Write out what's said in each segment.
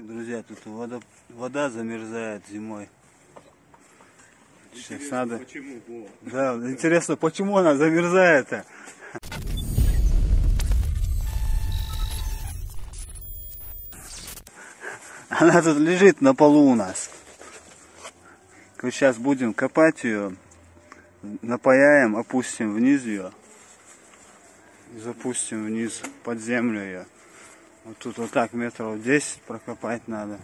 Друзья, тут вода, вода замерзает зимой. Сейчас надо... Почему? Во. Да, интересно, почему она замерзает -то? Она тут лежит на полу у нас. Сейчас будем копать ее, напаяем, опустим вниз ее. Запустим вниз под землю ее. Вот тут вот так метров 10 прокопать надо.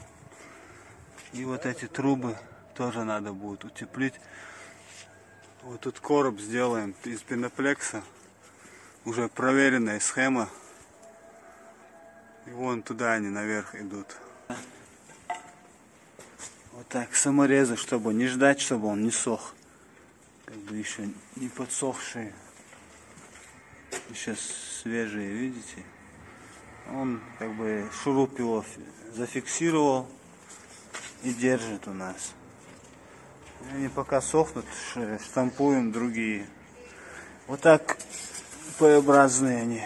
И вот эти трубы тоже надо будет утеплить. Вот тут короб сделаем из пеноплекса. Уже проверенная схема. И вон туда они наверх идут. Вот так саморезы, чтобы не ждать, чтобы он не сох. Как бы еще не подсохшие. Сейчас свежие, видите? Он как бы шуруп его зафиксировал и держит у нас. Они пока сохнут, штампуем другие. Вот так П-образные они.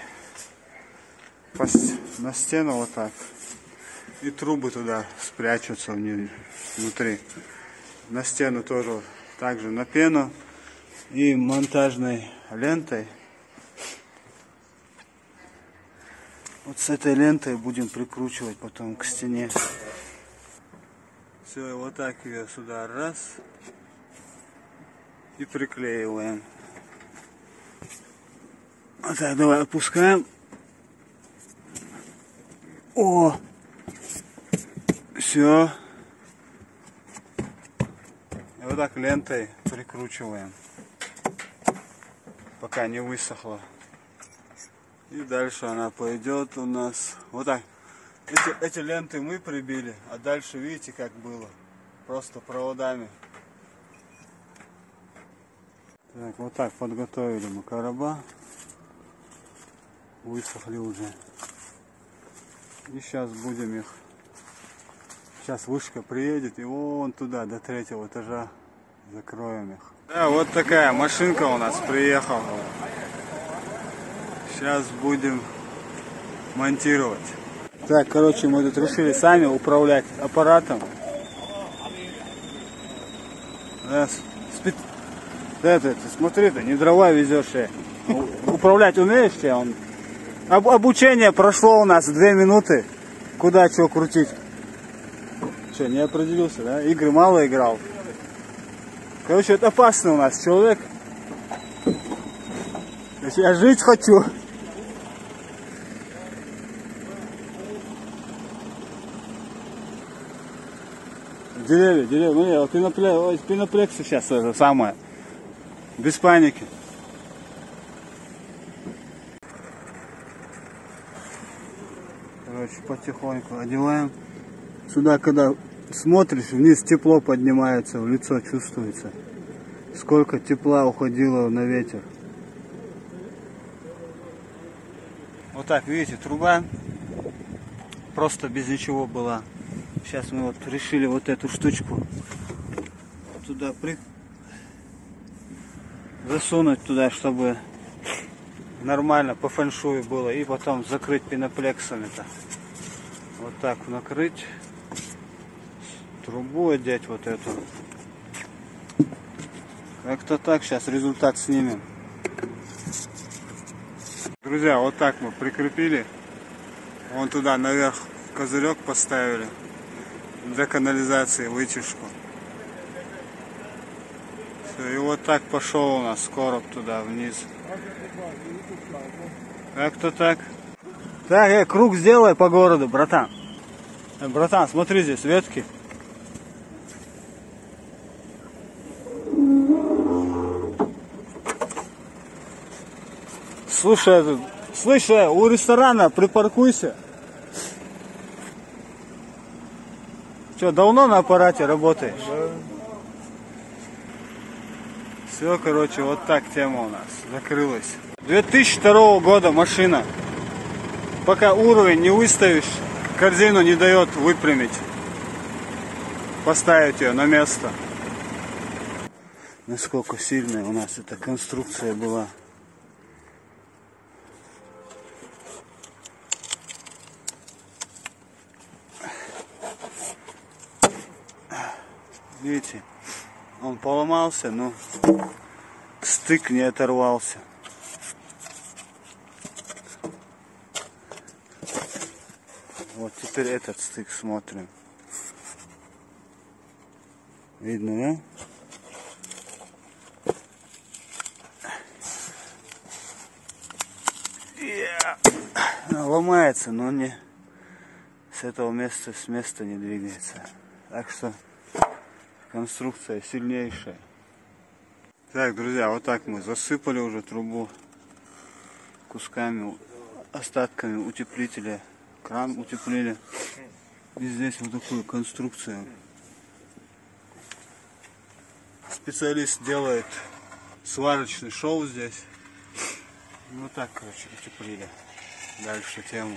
На стену вот так. И трубы туда спрячутся внутри. На стену тоже также на пену и монтажной лентой. Вот с этой лентой будем прикручивать потом к стене. Все, вот так ее сюда раз. И приклеиваем. Вот так, давай опускаем. О! Все. И вот так лентой прикручиваем. Пока не высохло. И дальше она пойдет у нас. Вот так. Эти, эти ленты мы прибили, а дальше видите как было. Просто проводами. Так, вот так подготовили мы короба. Высохли уже. И сейчас будем их. Сейчас вышка приедет и вон туда, до третьего этажа закроем их. Да, вот такая машинка у нас приехала. Сейчас будем монтировать. Так, короче, мы тут решили сами управлять аппаратом. Да, спи- Да, это, ты смотри, ты не дрова везешь. э. Управлять умеешь ты? Он... Об- обучение прошло у нас две минуты. Куда что крутить? Что, не определился, да? Игры мало играл. Короче, это опасно у нас человек. Я жить хочу. Деревья, деревья. Ну, я, пенопле... ой, пеноплекс сейчас это самое. Без паники. Короче, потихоньку одеваем. Сюда, когда смотришь, вниз тепло поднимается, в лицо чувствуется. Сколько тепла уходило на ветер. Вот так, видите, труба просто без ничего была. Сейчас мы вот решили вот эту штучку туда при... засунуть туда, чтобы нормально по фэншую было. И потом закрыть пеноплексами-то. Вот так накрыть. Трубу одеть вот эту. Как-то так, сейчас результат снимем. Друзья, вот так мы прикрепили. Вон туда наверх козырек поставили для канализации вытяжку. Все, и вот так пошел у нас короб туда вниз. Как-то так. Так, э, круг сделай по городу, братан. Э, братан, смотри здесь, ветки. Слушай, слышь, э, у ресторана припаркуйся. Что, давно на аппарате работаешь? Все, короче, вот так тема у нас закрылась. 2002 года машина. Пока уровень не выставишь, корзину не дает выпрямить. Поставить ее на место. Насколько сильная у нас эта конструкция была. Видите, он поломался, но стык не оторвался. Вот теперь этот стык смотрим. Видно, да? Ломается, но не с этого места, с места не двигается. Так что конструкция сильнейшая. Так, друзья, вот так мы засыпали уже трубу кусками, остатками утеплителя. Кран утеплили. И здесь вот такую конструкцию. Специалист делает сварочный шоу здесь. Вот так, короче, утеплили. Дальше тему.